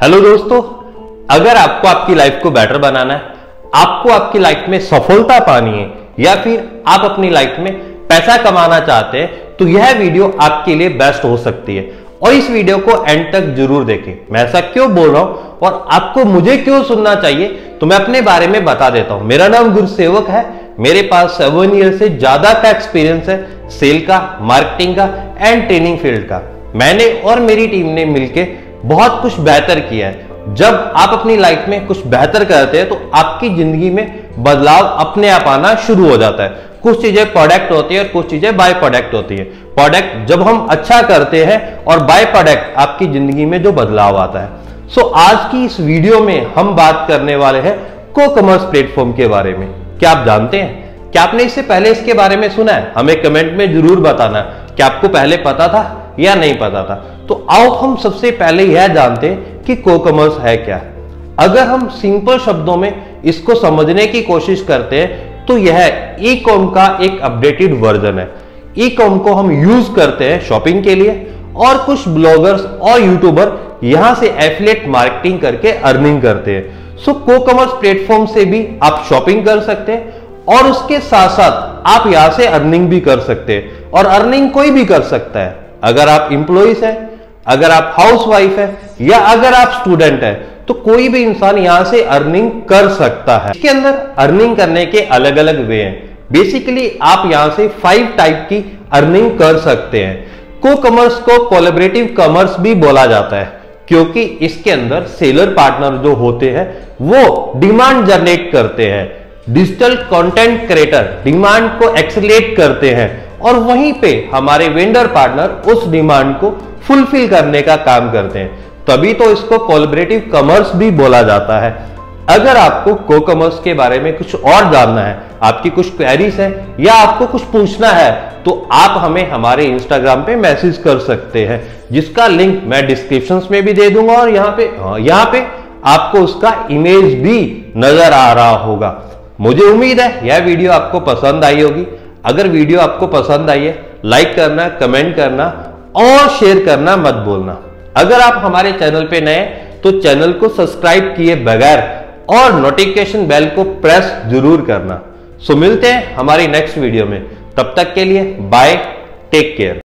Hello दोस्तों, अगर आपको आपकी लाइफ को बेटर बनाना है, आपको आपकी लाइफ में सफलता पानी है, या फिर आप अपनी लाइफ में पैसा कमाना चाहते हैं तो यह वीडियो आपके लिए बेस्ट हो सकती है। और इस वीडियो को एंड तक ज़रूर देखें। मैं ऐसा क्यों बोल रहा हूँ? और आपको मुझे क्यों सुनना चाहिए? तो मैं अपने बारे में बता देता हूँ। मेरा नाम गुरुसेवक है। मेरे पास सेवन ईयर से ज़्यादा का एक्सपीरियंस है सेल का मार्केटिंग का एंड ट्रेनिंग फ़ील्ड का। मैंने और मेरी टीम ने मिलकर बहुत कुछ बेहतर किया है। जब आप अपनी लाइफ में कुछ बेहतर करते हैं तो आपकी ज़िंदगी में बदलाव अपने आप आना शुरू हो जाता है। कुछ चीज़ें प्रोडक्ट होती है और कुछ चीज़ें बाय प्रोडक्ट होती है। प्रोडक्ट जब हम अच्छा करते हैं और बाय प्रोडक्ट आपकी ज़िंदगी में जो बदलाव आता है। सो आज की इस वीडियो में हम बात करने वाले हैं को कमर्स प्लेटफॉर्म के बारे में। क्या आप जानते हैं? क्या आपने इससे पहले इसके बारे में सुना है? हमें कमेंट में ज़रूर बताना। क्या आपको पहले पता था या नहीं पता था? तो आओ हम सबसे पहले यह जानते हैं कि को कमर्स है क्या। अगर हम सिंपल शब्दों में इसको समझने की कोशिश करते हैं तो यह ई कॉम का एक अपडेटेड वर्जन है। ई कॉम को हम यूज़ करते हैं शॉपिंग के लिए और कुछ ब्लॉगर्स और यूट्यूबर यहाँ से एफिलेट मार्केटिंग करके अर्निंग करते हैं। सो को कॉमर्स प्लेटफॉर्म से भी आप शॉपिंग कर सकते हैं और उसके साथ साथ आप यहाँ से अर्निंग भी कर सकते हैं और अर्निंग कोई भी कर सकता है। अगर आप इंप्लॉइज है अगर आप हाउस वाइफ है या अगर आप स्टूडेंट है तो कोई भी इंसान यहाँ से अर्निंग कर सकता है। इसके अंदर अर्निंग करने के अलग अलग वे हैं। बेसिकली आप यहाँ से फाइव टाइप की अर्निंग कर सकते हैं। को कमर्स को कोलेबरेटिव कमर्स भी बोला जाता है, क्योंकि इसके अंदर सेलर पार्टनर जो होते हैं, वो डिमांड जनरेट करते हैं। डिजिटल कंटेंट क्रिएटर डिमांड को एक्सलेट करते हैं। और वहीं पे हमारे वेंडर पार्टनर उस डिमांड को फुलफिल करने का काम करते हैं। तभी तो इसको कोलबरेटिव कॉमर्स भी बोला जाता है। अगर आपको को कॉमर्स के बारे में कुछ और जानना है आपकी कुछ क्वेरीज है या आपको कुछ पूछना है तो आप हमें हमारे इंस्टाग्राम पे मैसेज कर सकते हैं जिसका लिंक मैं डिस्क्रिप्शन में भी दे दूँगा और यहाँ पे हाँ, यहाँ पे आपको उसका इमेज भी नज़र आ रहा होगा। मुझे उम्मीद है यह वीडियो आपको पसंद आई होगी। अगर वीडियो आपको पसंद आई है लाइक करना कमेंट करना और शेयर करना मत बोलना अगर आप हमारे चैनल पे नए तो चैनल को सब्सक्राइब किए बगैर और नोटिफिकेशन बेल को प्रेस ज़रूर करना। सो मिलते हैं हमारी नेक्स्ट वीडियो में। तब तक के लिए बाय टेक केयर